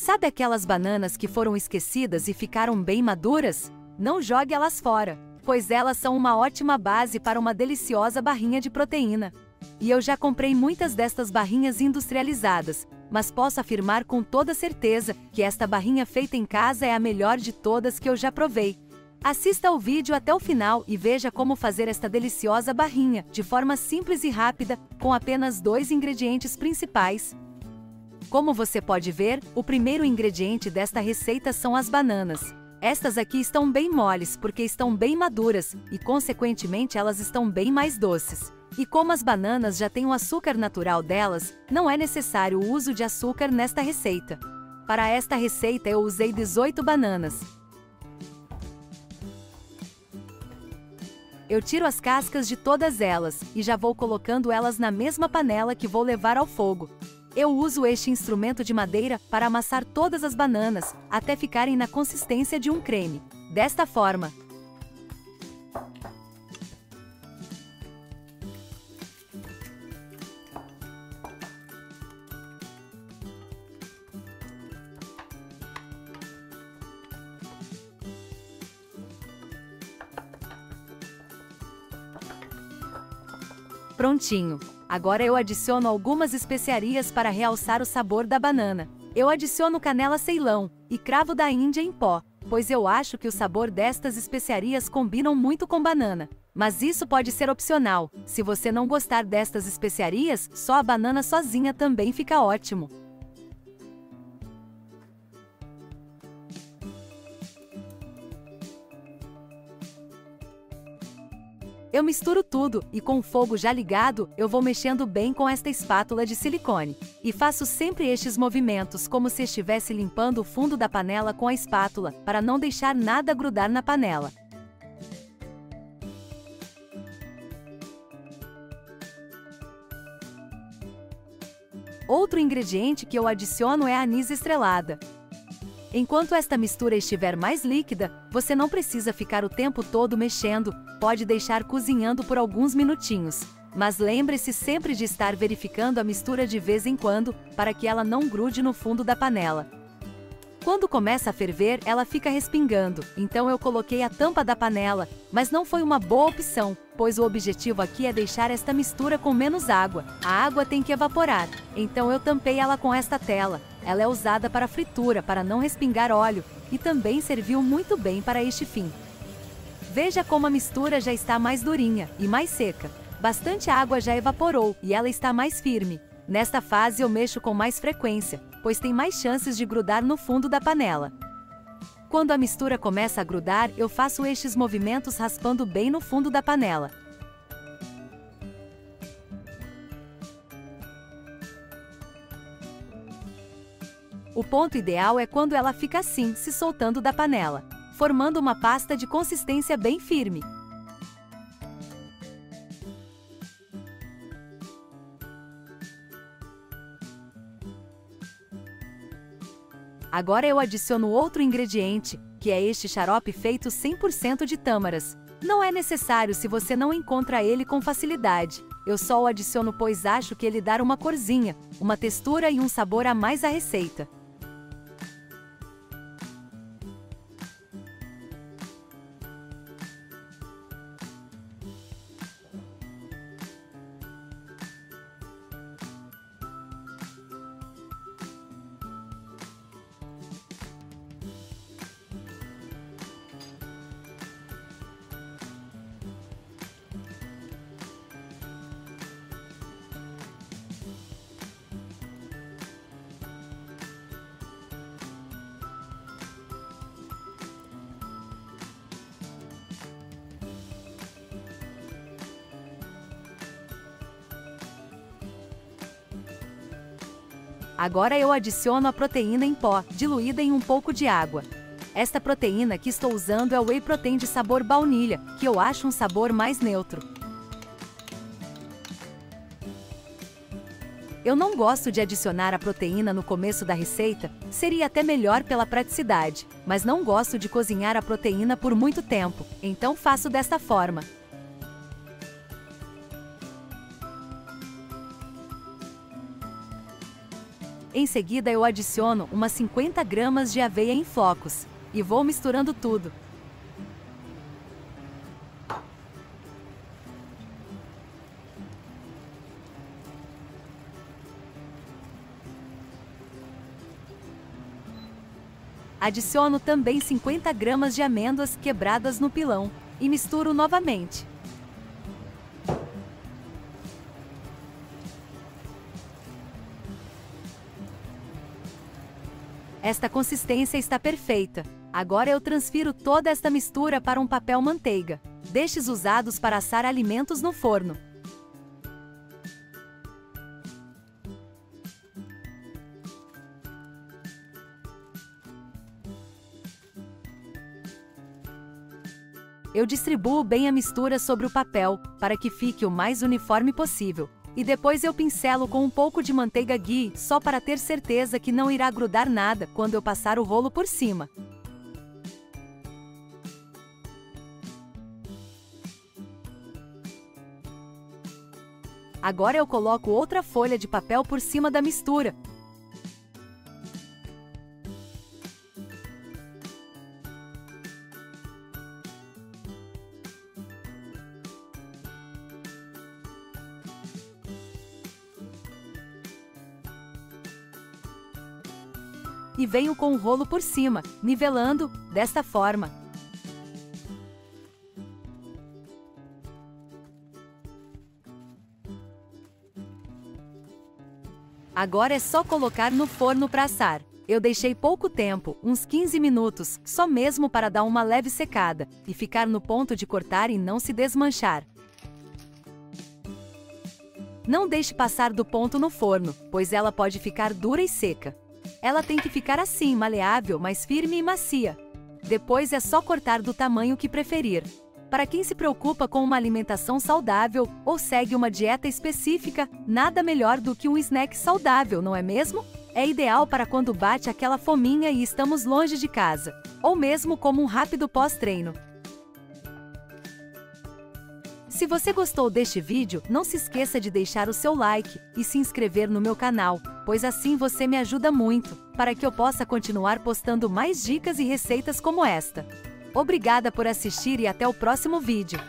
Sabe aquelas bananas que foram esquecidas e ficaram bem maduras? Não jogue elas fora, pois elas são uma ótima base para uma deliciosa barrinha de proteína. E eu já comprei muitas destas barrinhas industrializadas, mas posso afirmar com toda certeza que esta barrinha feita em casa é a melhor de todas que eu já provei. Assista ao vídeo até o final e veja como fazer esta deliciosa barrinha, de forma simples e rápida, com apenas dois ingredientes principais. Como você pode ver, o primeiro ingrediente desta receita são as bananas. Estas aqui estão bem moles porque estão bem maduras e, consequentemente, elas estão bem mais doces. E como as bananas já têm o açúcar natural delas, não é necessário o uso de açúcar nesta receita. Para esta receita eu usei 18 bananas. Eu tiro as cascas de todas elas e já vou colocando elas na mesma panela que vou levar ao fogo. Eu uso este instrumento de madeira para amassar todas as bananas, até ficarem na consistência de um creme. Desta forma, Prontinho! Agora eu adiciono algumas especiarias para realçar o sabor da banana. Eu adiciono canela ceilão e cravo da Índia em pó, pois eu acho que o sabor destas especiarias combinam muito com banana. Mas isso pode ser opcional. Se você não gostar destas especiarias, só a banana sozinha também fica ótimo. Eu misturo tudo e com o fogo já ligado, eu vou mexendo bem com esta espátula de silicone. E faço sempre estes movimentos como se estivesse limpando o fundo da panela com a espátula, para não deixar nada grudar na panela. Outro ingrediente que eu adiciono é anis estrelada. Enquanto esta mistura estiver mais líquida, você não precisa ficar o tempo todo mexendo, pode deixar cozinhando por alguns minutinhos. Mas lembre-se sempre de estar verificando a mistura de vez em quando, para que ela não grude no fundo da panela. Quando começa a ferver, ela fica respingando, então eu coloquei a tampa da panela, mas não foi uma boa opção, pois o objetivo aqui é deixar esta mistura com menos água. A água tem que evaporar, então eu tampei ela com esta tela. Ela é usada para fritura, para não respingar óleo, e também serviu muito bem para este fim. Veja como a mistura já está mais durinha e mais seca. Bastante água já evaporou e ela está mais firme. Nesta fase eu mexo com mais frequência, pois tem mais chances de grudar no fundo da panela. Quando a mistura começa a grudar, eu faço estes movimentos raspando bem no fundo da panela. O ponto ideal é quando ela fica assim, se soltando da panela, formando uma pasta de consistência bem firme. Agora eu adiciono outro ingrediente, que é este xarope feito 100% de tâmaras. Não é necessário se você não encontra ele com facilidade. Eu só o adiciono pois acho que ele dá uma corzinha, uma textura e um sabor a mais à receita. Agora eu adiciono a proteína em pó, diluída em um pouco de água. Esta proteína que estou usando é o Whey Protein de sabor baunilha, que eu acho um sabor mais neutro. Eu não gosto de adicionar a proteína no começo da receita, seria até melhor pela praticidade, mas não gosto de cozinhar a proteína por muito tempo, então faço desta forma. Em seguida eu adiciono umas 50 gramas de aveia em flocos. E vou misturando tudo. Adiciono também 50 gramas de amêndoas quebradas no pilão e misturo novamente. Esta consistência está perfeita. Agora eu transfiro toda esta mistura para um papel manteiga. Destes usados para assar alimentos no forno. Eu distribuo bem a mistura sobre o papel, para que fique o mais uniforme possível. E depois eu pincelo com um pouco de manteiga ghee, só para ter certeza que não irá grudar nada quando eu passar o rolo por cima. Agora eu coloco outra folha de papel por cima da mistura, e venho com o rolo por cima, nivelando, desta forma. Agora é só colocar no forno para assar. Eu deixei pouco tempo, uns 15 minutos, só mesmo para dar uma leve secada e ficar no ponto de cortar e não se desmanchar. Não deixe passar do ponto no forno, pois ela pode ficar dura e seca. Ela tem que ficar assim, maleável, mas firme e macia. Depois é só cortar do tamanho que preferir. Para quem se preocupa com uma alimentação saudável ou segue uma dieta específica, nada melhor do que um snack saudável, não é mesmo? É ideal para quando bate aquela fominha e estamos longe de casa, ou mesmo como um rápido pós-treino. Se você gostou deste vídeo, não se esqueça de deixar o seu like e se inscrever no meu canal, pois assim você me ajuda muito, para que eu possa continuar postando mais dicas e receitas como esta. Obrigada por assistir e até o próximo vídeo.